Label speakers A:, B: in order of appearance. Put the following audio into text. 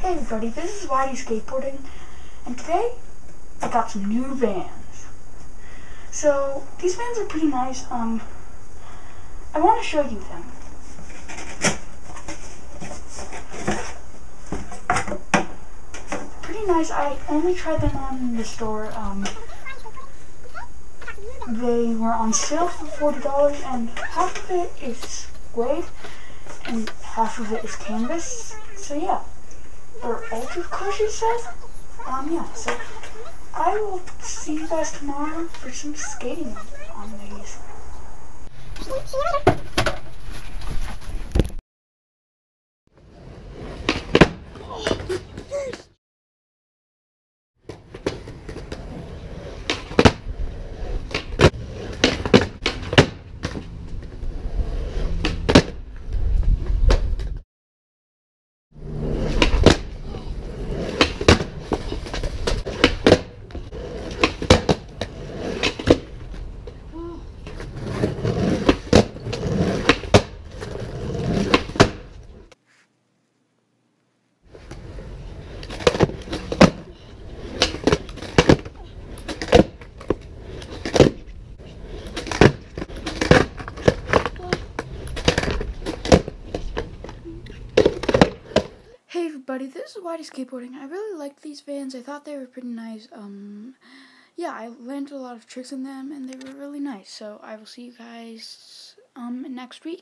A: Hey everybody, this is Whitey Skateboarding, and today I got some new vans. So, these vans are pretty nice. Um, I want to show you them. Pretty nice. I only tried them on in the store. Um, they were on sale for $40, and half of it is suede, and half of it is canvas. So yeah or ultra cushy says. Um, yeah, so I will see you guys tomorrow for some skating on these. Hey everybody, this is Whitey Skateboarding. I really liked these vans. I thought they were pretty nice. Um, yeah, I landed a lot of tricks in them, and they were really nice. So I will see you guys um next week.